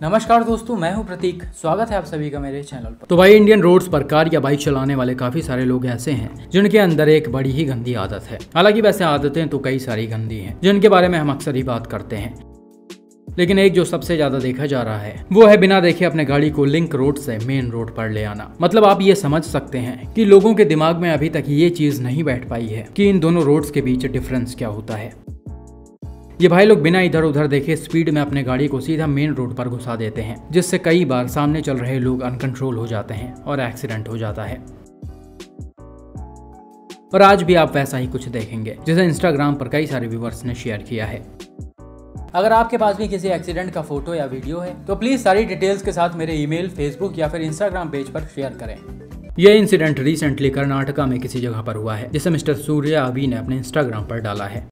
नमस्कार दोस्तों, मैं हूँ प्रतीक। स्वागत है आप सभी का मेरे चैनल पर। तो भाई इंडियन रोड्स पर कार या बाइक चलाने वाले काफ़ी सारे लोग ऐसे हैं, जिनके अंदर एक बड़ी ही गंदी आदत है। हालाँकि वैसे आदतें तो कई सारी गंदी हैं, जिनके बारे में हम अक्सर ही बात करते हैं। लेकिन एक जो सबसे ज़्यादा देखा जा रहा है, वो है बिना देखे अपने गाड़ी को लिंक रोड से मेन रोड पर ले आना। मतलब आप ये समझ सकते हैं कि लोगों के दिमाग में अभी तक ये चीज़ नहीं बैठ पाई है कि इन दोनों रोड्स के बीच डिफरेंस क्या होता है। ये भाई लोग बिना इधर उधर देखे स्पीड में अपने गाड़ी को सीधा मेन रोड पर घुसा देते हैं जिससे कई बार सामने चल रहे लोग अनकंट्रोल हो जाते हैं और एक्सीडेंट हो जाता है। और आज भी आप वैसा ही कुछ देखेंगे जिसे इंस्टाग्राम पर कई सारे व्यूवर्स ने शेयर किया है। अगर आपके पास भी किसी एक्सीडेंट का फ़ोटो या वीडियो है तो प्लीज़ सारी डिटेल्स के साथ मेरे ईमेल, फेसबुक या फिर इंस्टाग्राम पेज पर शेयर करें। यह इंसिडेंट रिसेंटली कर्नाटका में किसी जगह पर हुआ है जिसे मिस्टर सूर्या अभी ने अपने इंस्टाग्राम पर डाला है।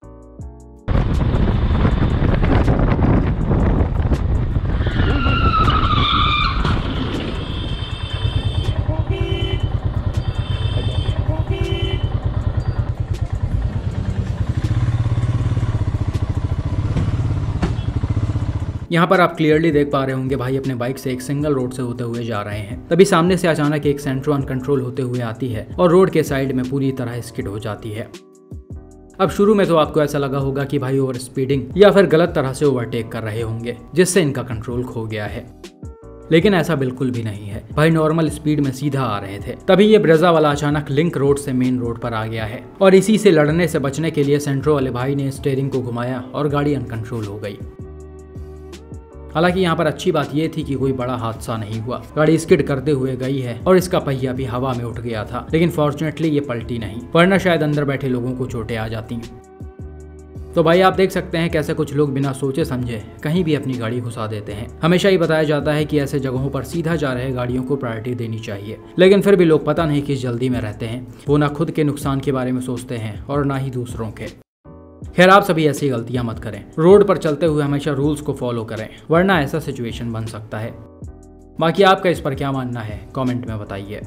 यहाँ पर आप क्लियरली देख पा रहे होंगे, भाई अपने बाइक से एक सिंगल रोड से होते हुए जा रहे हैं। तभी सामने से अचानक एक सेंट्रो अनकंट्रोल होते हुए आती है और रोड के साइड में पूरी तरह स्किड हो जाती है। अब शुरू में तो आपको ऐसा लगा होगा कि भाई ओवर स्पीडिंग या फिर गलत तरह से ओवरटेक कर रहे होंगे, जिससे इनका कंट्रोल खो गया है। लेकिन ऐसा बिल्कुल भी नहीं है। भाई नॉर्मल स्पीड में सीधा आ रहे थे। तभी ये ब्रेजा वाला अचानक लिंक रोड से मेन रोड पर आ गया है और इसी से लड़ने से बचने के लिए सेंट्रो वाले भाई ने स्टेयरिंग को घुमाया और गाड़ी अनकंट्रोल हो गई। हालाँकि यहाँ पर अच्छी बात यह थी कि कोई बड़ा हादसा नहीं हुआ। गाड़ी स्किड करते हुए गई है और इसका पहिया भी हवा में उठ गया था, लेकिन फॉर्चुनेटली ये पलटी नहीं, वरना शायद अंदर बैठे लोगों को चोटें आ जाती। तो भाई आप देख सकते हैं कैसे कुछ लोग बिना सोचे समझे कहीं भी अपनी गाड़ी घुसा देते हैं। हमेशा ही बताया जाता है कि ऐसे जगहों पर सीधा जा रहे गाड़ियों को प्रायोरिटी देनी चाहिए, लेकिन फिर भी लोग पता नहीं किस जल्दी में रहते हैं। वो ना खुद के नुकसान के बारे में सोचते हैं और ना ही दूसरों के। खैर, आप सभी ऐसी गलतियाँ मत करें। रोड पर चलते हुए हमेशा रूल्स को फॉलो करें, वरना ऐसा सिचुएशन बन सकता है। बाकी आपका इस पर क्या मानना है, कमेंट में बताइए।